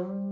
Então,